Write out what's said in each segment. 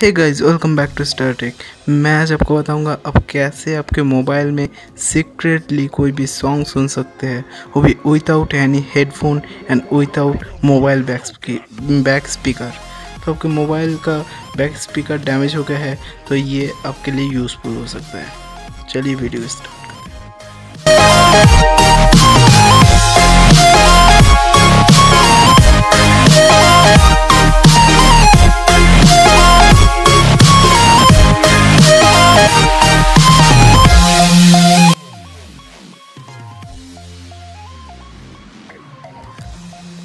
Hey guys welcome back to Star Tech मैं आज आपको बताऊँगा आप कैसे आपके मोबाइल में सीक्रेटली कोई भी सॉन्ग सुन सकते हैं। वो भी without any headphone and without mobile back back speaker तो आपके मोबाइल का बैक स्पीकर डैमेज हो गया है तो ये आपके लिए यूज़फुल हो सकता है। चलिए वीडियो स्टार्ट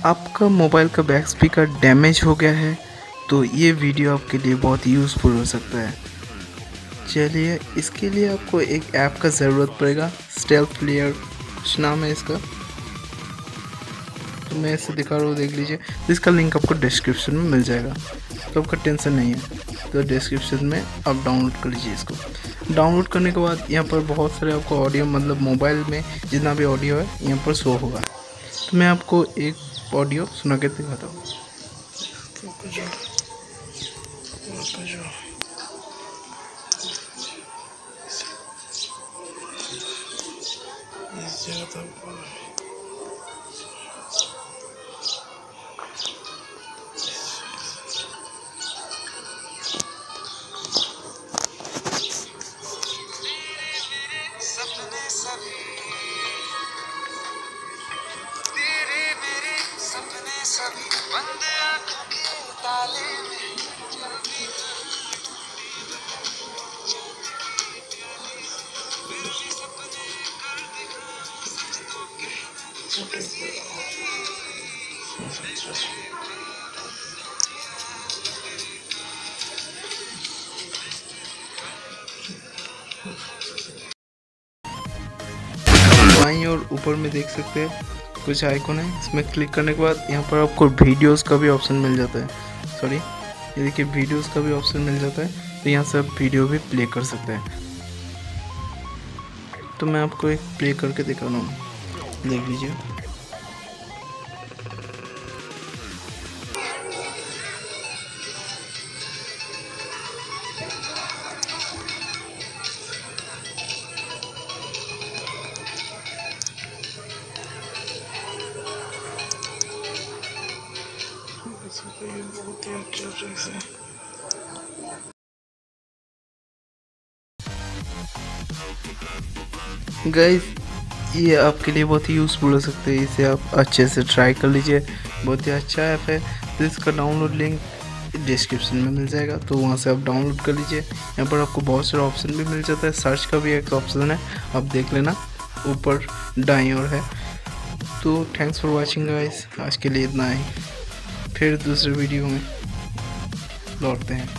आपका मोबाइल का बैक स्पीकर डैमेज हो गया है तो ये वीडियो आपके लिए बहुत यूज़फुल हो सकता है। चलिए, इसके लिए आपको एक ऐप का ज़रूरत पड़ेगा स्टेल्थ प्लेयर कुछ नाम है इसका? तो मैं इसे दिखा रहा हूँ, देख लीजिए। इसका लिंक आपको डिस्क्रिप्शन में मिल जाएगा। तो आपका टेंशन नहीं है। तो डिस्क्रिप्शन में आप डाउनलोड कर लीजिए इसको। डाउनलोड करने के बाद यहाँ पर बहुत सारे आपको ऑडियो मतलब मोबाइल में जितना भी ऑडियो है, यहाँ पर शो होगा। तो मैं आपको एक ऑडियो सुना के दिखाता हूँ। सपने और ऊपर में देख सकते हैं। कुछ आइकन है, इसमें क्लिक करने के बाद यहाँ पर आपको वीडियोस का भी ऑप्शन मिल जाता है। सॉरी ये देखिए वीडियोस का भी ऑप्शन मिल जाता है तो यहाँ से आप वीडियो भी प्ले कर सकते हैं। तो मैं आपको एक प्ले करके दिखा रहा हूँ। देख लीजिए। बहुत ही अच्छा चीज़ है गाइस ये आपके लिए बहुत ही यूज़फुल हो सकते हैं। इसे आप अच्छे से ट्राई कर लीजिए। बहुत ही अच्छा ऐप है। तो इसका डाउनलोड लिंक डिस्क्रिप्शन में मिल जाएगा। तो वहाँ से आप डाउनलोड कर लीजिए। यहाँ पर आपको बहुत सारे ऑप्शन भी मिल जाता है। सर्च का भी एक ऑप्शन है। आप देख लेना। ऊपर दाई और है। तो थैंक्स फॉर वॉचिंग गाइस आज के लिए इतना ही। फिर दूसरे वीडियो में लौटते हैं।